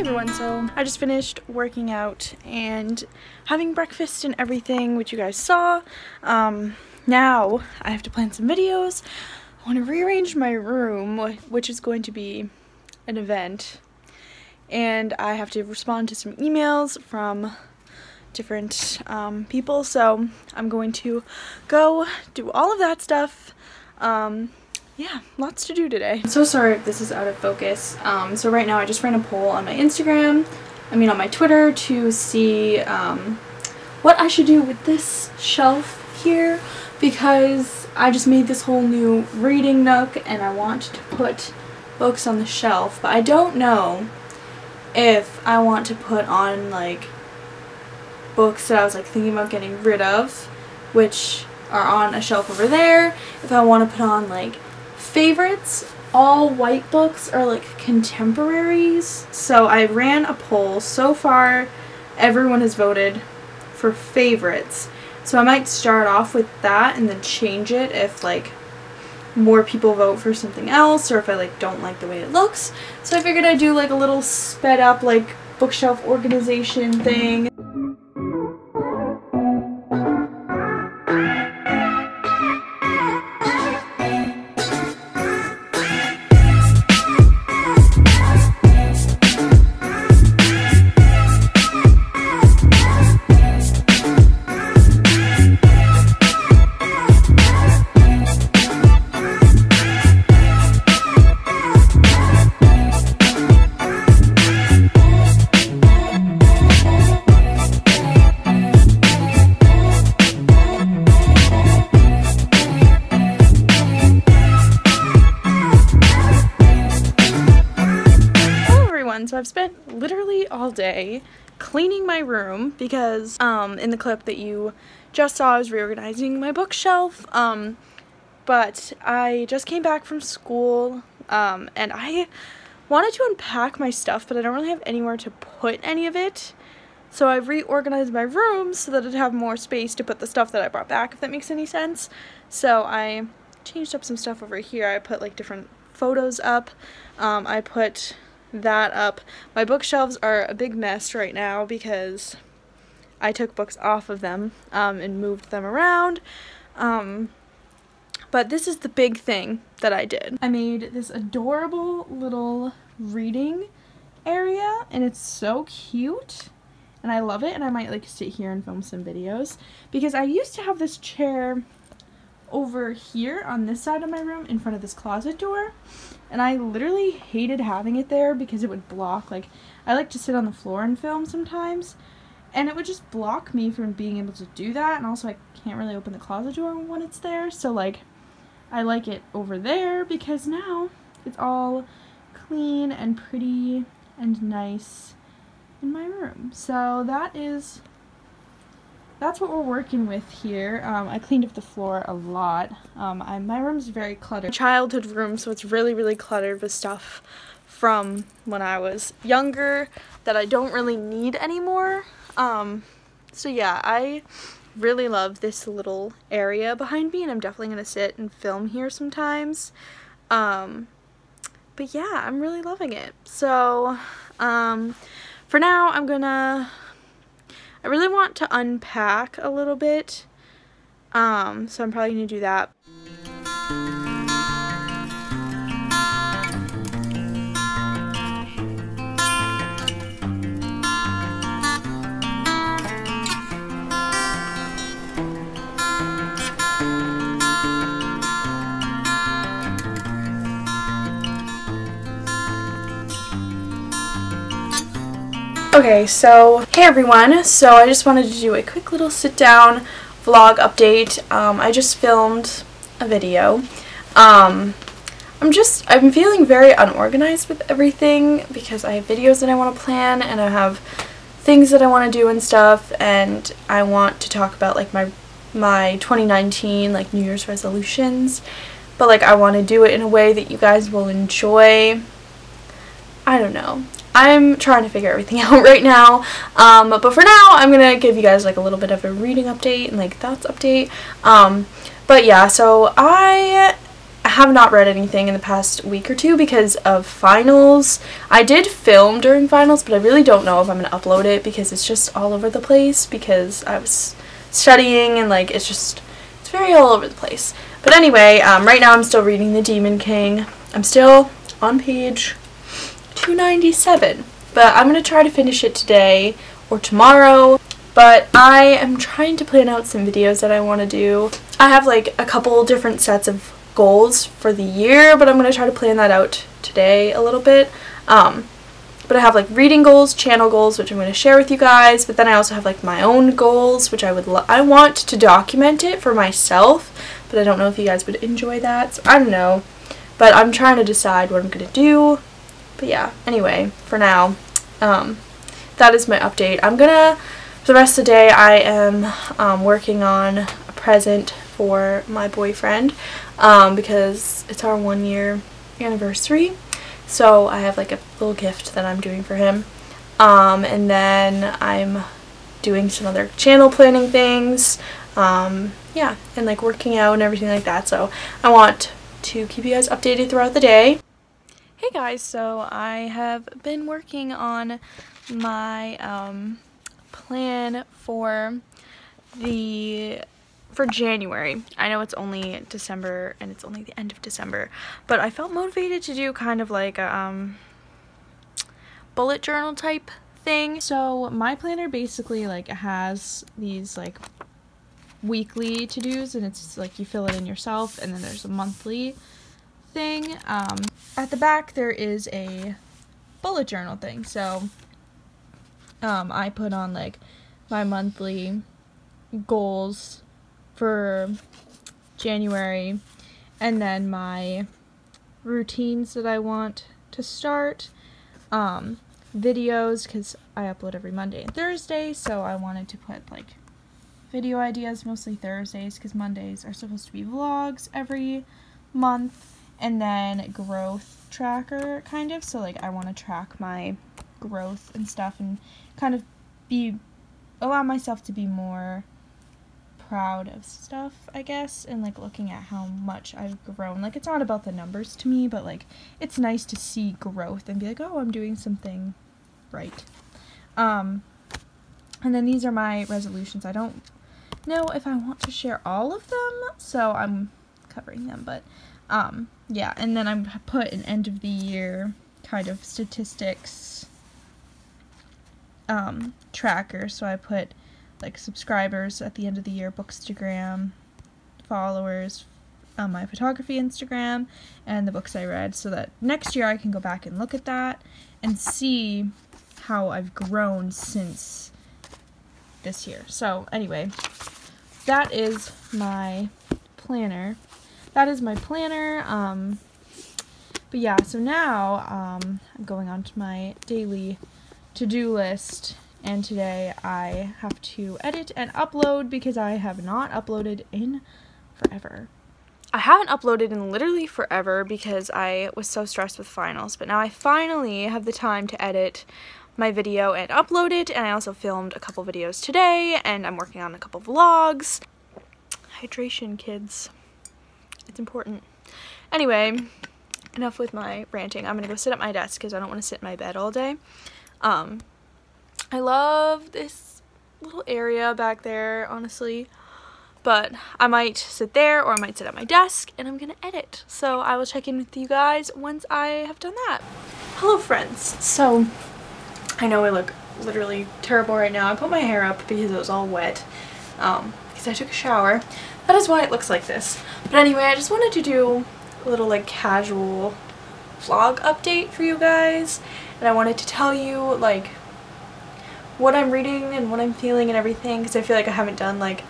Hey everyone, so I just finished working out and having breakfast and everything, which you guys saw. Um, now I have to plan some videos. I want to rearrange my room, which is going to be an event. And I have to respond to some emails from different um, people, so I'm going to go do all of that stuff. Um, yeah, lots to do today. I'm so sorry if this is out of focus. Um, so right now I just ran a poll on my Instagram, I mean on my Twitter to see um, what I should do with this shelf here because I just made this whole new reading nook and I want to put books on the shelf, but I don't know if I want to put on like books that I was like thinking about getting rid of, which are on a shelf over there, if I want to put on like favorites? All white books are like contemporaries. So I ran a poll. So far everyone has voted for favorites. So I might start off with that and then change it if like more people vote for something else or if I like don't like the way it looks. So I figured I'd do like a little sped up like bookshelf organization thing I've spent literally all day cleaning my room because um, in the clip that you just saw I was reorganizing my bookshelf. Um, but I just came back from school um, and I wanted to unpack my stuff but I don't really have anywhere to put any of it. So I reorganized my room so that I'd have more space to put the stuff that I brought back, if that makes any sense. So I changed up some stuff over here. I put like different photos up. Um, I put that up. My bookshelves are a big mess right now because I took books off of them um, and moved them around. Um, but this is the big thing that I did. I made this adorable little reading area and it's so cute and I love it and I might like sit here and film some videos because I used to have this chair over here on this side of my room in front of this closet door and I literally hated having it there because it would block like I like to sit on the floor and film sometimes. And it would just block me from being able to do that. And also I can't really open the closet door when it's there. So like I like it over there because now it's all clean and pretty and nice in my room. So that is that's what we're working with here. Um, I cleaned up the floor a lot. Um, I, my room's very cluttered. Childhood room, so it's really, really cluttered with stuff from when I was younger that I don't really need anymore. Um, so yeah, I really love this little area behind me and I'm definitely going to sit and film here sometimes. Um, but yeah, I'm really loving it. So, um, for now, I'm going to I really want to unpack a little bit, um, so I'm probably going to do that. Okay, so hey everyone. So I just wanted to do a quick little sit down vlog update. Um, I just filmed a video. Um, I'm just, I'm feeling very unorganized with everything because I have videos that I want to plan and I have things that I want to do and stuff and I want to talk about like my my 2019 like New Year's resolutions but like I want to do it in a way that you guys will enjoy. I don't know. I'm trying to figure everything out right now. Um, but for now, I'm going to give you guys like a little bit of a reading update and like thoughts update. Um, but yeah, so I have not read anything in the past week or two because of finals. I did film during finals, but I really don't know if I'm going to upload it because it's just all over the place because I was studying and like it's just, it's very all over the place. But anyway, um, right now I'm still reading The Demon King. I'm still on page 297, but I'm going to try to finish it today or tomorrow. But I am trying to plan out some videos that I want to do. I have like a couple different sets of goals for the year, but I'm going to try to plan that out today a little bit. Um, but I have like reading goals, channel goals, which I'm going to share with you guys. But then I also have like my own goals, which I would I want to document it for myself, but I don't know if you guys would enjoy that. So I don't know. But I'm trying to decide what I'm going to do. But yeah, anyway, for now, um, that is my update. I'm to for the rest of the day I am um, working on a present for my boyfriend um, because it's our one year anniversary. So I have like a little gift that I'm doing for him. Um, and then I'm doing some other channel planning things. Um, yeah, and like working out and everything like that. So I want to keep you guys updated throughout the day. Hey guys, so I have been working on my um, plan for the for January. I know it's only December and it's only the end of December, but I felt motivated to do kind of like a um, bullet journal type thing. So my planner basically like has these like weekly to-dos and it's like you fill it in yourself and then there's a monthly thing. Um, at the back there is a bullet journal thing. So um, I put on like my monthly goals for January and then my routines that I want to start um, videos because I upload every Monday and Thursday so I wanted to put like video ideas mostly Thursdays because Mondays are supposed to be vlogs every month and then growth tracker kind of so like I want to track my growth and stuff and kind of be allow myself to be more proud of stuff, I guess, and like looking at how much I've grown. Like it's not about the numbers to me, but like it's nice to see growth and be like, "Oh, I'm doing something right." Um and then these are my resolutions. I don't know if I want to share all of them, so I'm covering them, but um yeah, and then I'm put an end of the year kind of statistics um, tracker. So I put like subscribers at the end of the year, Bookstagram, followers on my photography Instagram, and the books I read so that next year I can go back and look at that and see how I've grown since this year. So anyway, that is my planner. That is my planner. Um, but yeah, so now um, I'm going on to my daily to-do list and today I have to edit and upload because I have not uploaded in forever. I haven't uploaded in literally forever because I was so stressed with finals, but now I finally have the time to edit my video and upload it, and I also filmed a couple videos today, and I'm working on a couple vlogs. Hydration, kids. It's important. Anyway, enough with my ranting. I'm gonna go sit at my desk because I don't want to sit in my bed all day. Um, I love this little area back there, honestly. But I might sit there or I might sit at my desk and I'm going to edit. So I will check in with you guys once I have done that. Hello friends. So I know I look literally terrible right now. I put my hair up because it was all wet um, because I took a shower. That is why it looks like this. But anyway, I just wanted to do a little like casual vlog update for you guys and I wanted to tell you like what I'm reading and what I'm feeling and everything because I feel like I haven't done like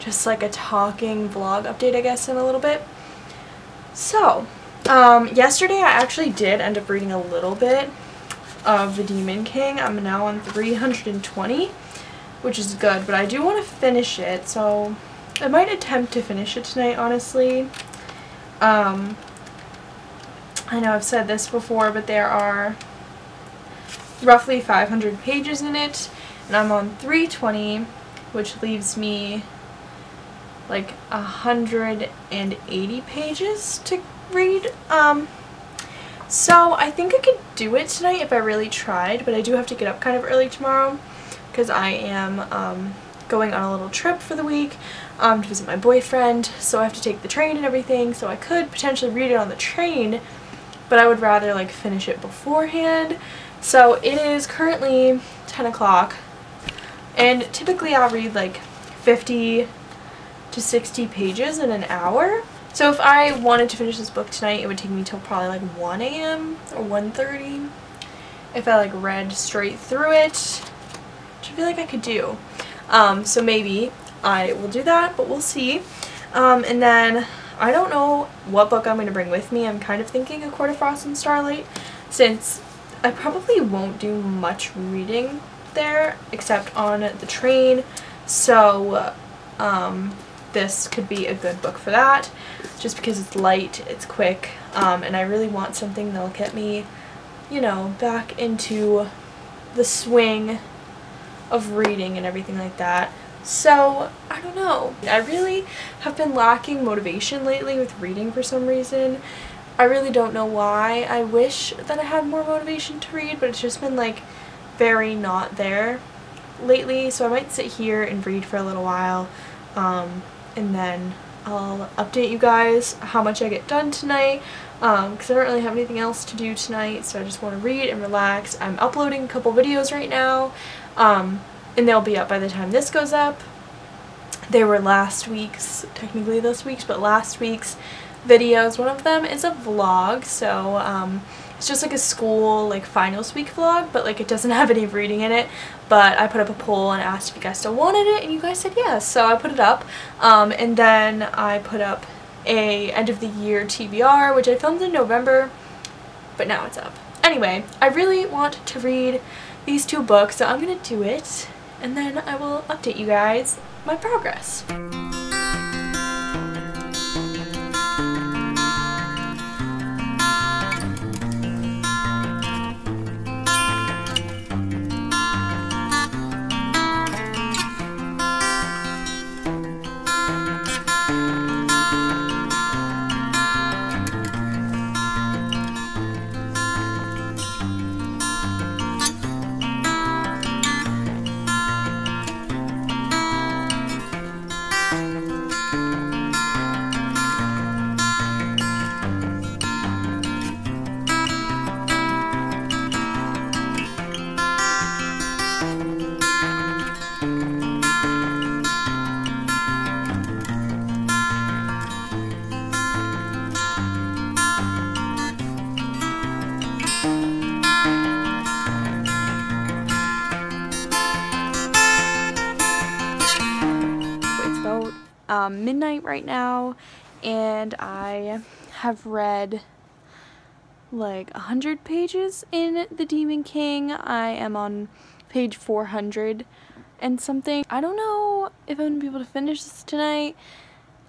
just like a talking vlog update I guess in a little bit. So, um, yesterday I actually did end up reading a little bit of The Demon King. I'm now on 320, which is good, but I do want to finish it, so I might attempt to finish it tonight, honestly. Um, I know I've said this before, but there are roughly 500 pages in it and I'm on 320 which leaves me like 180 pages to read. Um, so I think I could do it tonight if I really tried, but I do have to get up kind of early tomorrow because I am um, going on a little trip for the week um, to visit my boyfriend, so I have to take the train and everything, so I could potentially read it on the train, but I would rather like finish it beforehand. So it is currently 10 o'clock, and typically I'll read like 50 to 60 pages in an hour. So if I wanted to finish this book tonight, it would take me till probably like 1 a.m. or 1.30 if I like read straight through it, feel like I could do. Um, so maybe I will do that, but we'll see. Um, and then I don't know what book I'm going to bring with me. I'm kind of thinking A Court of Frost and Starlight since I probably won't do much reading there except on the train. So um, this could be a good book for that just because it's light, it's quick, um, and I really want something that'll get me, you know, back into the swing of reading and everything like that. So, I don't know. I really have been lacking motivation lately with reading for some reason. I really don't know why. I wish that I had more motivation to read, but it's just been like very not there lately. So I might sit here and read for a little while um, and then I'll update you guys how much I get done tonight because um, I don't really have anything else to do tonight so I just want to read and relax. I'm uploading a couple videos right now um, and they'll be up by the time this goes up. They were last week's, technically this week's, but last week's videos. One of them is a vlog, so um, it's just like a school like finals week vlog, but like it doesn't have any reading in it. But I put up a poll and asked if you guys still wanted it, and you guys said yes, so I put it up. Um, and then I put up a end of the year TBR, which I filmed in November, but now it's up. Anyway, I really want to read these two books, so I'm gonna do it and then I will update you guys my progress. Midnight right now and I have read like 100 pages in The Demon King. I am on page 400 and something. I don't know if I'm going to be able to finish this tonight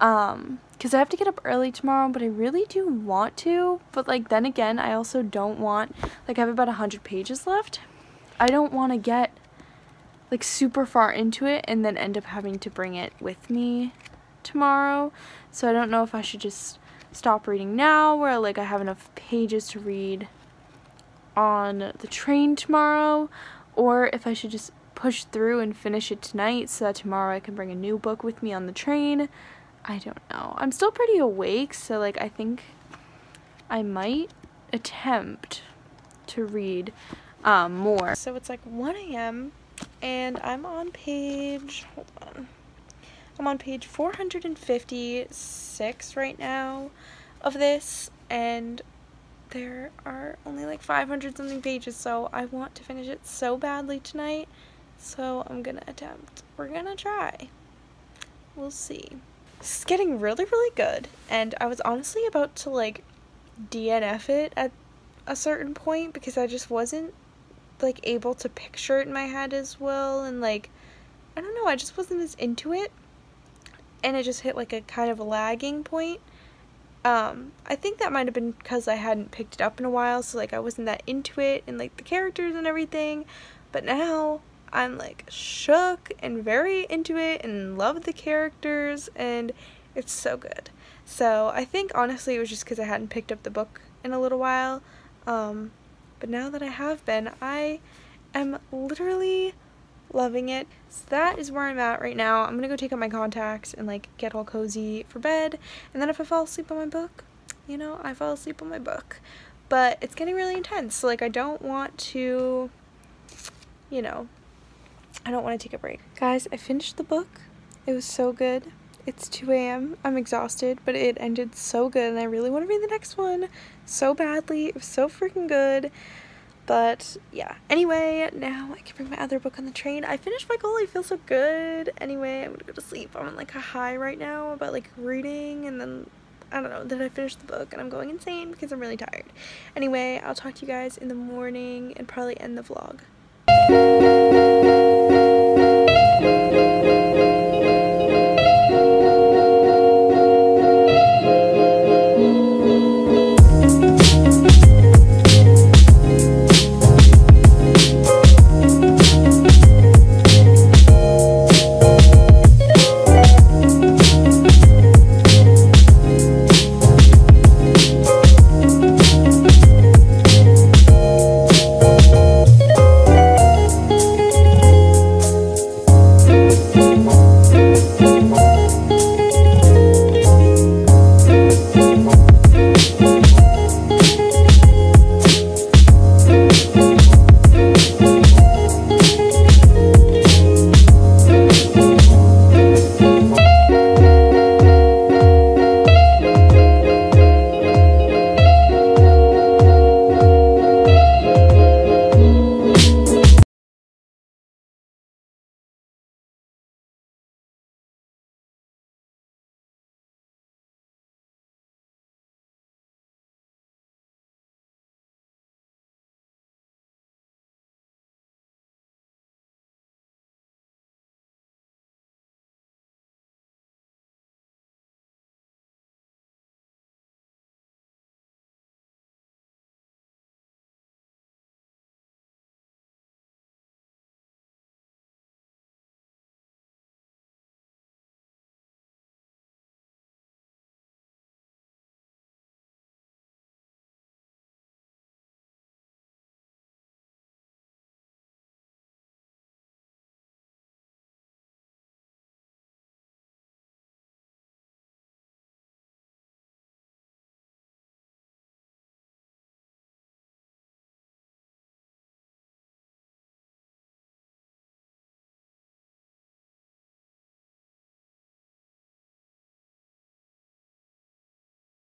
um because I have to get up early tomorrow but I really do want to but like then again I also don't want like I have about 100 pages left I don't want to get like super far into it and then end up having to bring it with me tomorrow. So I don't know if I should just stop reading now where like I have enough pages to read on the train tomorrow or if I should just push through and finish it tonight so that tomorrow I can bring a new book with me on the train. I don't know. I'm still pretty awake so like I think I might attempt to read um, more. So it's like 1 a.m. and I'm on page, hold on, I'm on page 456 right now of this and there are only like 500 something pages so I want to finish it so badly tonight so I'm gonna attempt. We're gonna try. We'll see. Is getting really really good and I was honestly about to like DNF it at a certain point because I just wasn't like able to picture it in my head as well and like I don't know I just wasn't as into it and it just hit like a kind of a lagging point. Um, I think that might have been because I hadn't picked it up in a while, so like I wasn't that into it and like the characters and everything. But now I'm like shook and very into it and love the characters and It's so good. So I think honestly it was just because I hadn't picked up the book in a little while. Um, but now that I have been, I am literally loving it. So that is where I'm at right now. I'm gonna go take out my contacts and like get all cozy for bed. And then if I fall asleep on my book, you know, I fall asleep on my book. But it's getting really intense. So like I don't want to, you know, I don't want to take a break. Guys, I finished the book. It was so good. It's 2 a.m. I'm exhausted, but it ended so good and I really want to read the next one so badly. It was so freaking good. But yeah, anyway, now I can bring my other book on the train. I finished my goal. I feel so good. Anyway, I'm gonna go to sleep. I'm on like a high right now about like reading and then I don't know, then I finished the book and I'm going insane because I'm really tired. Anyway, I'll talk to you guys in the morning and probably end the vlog.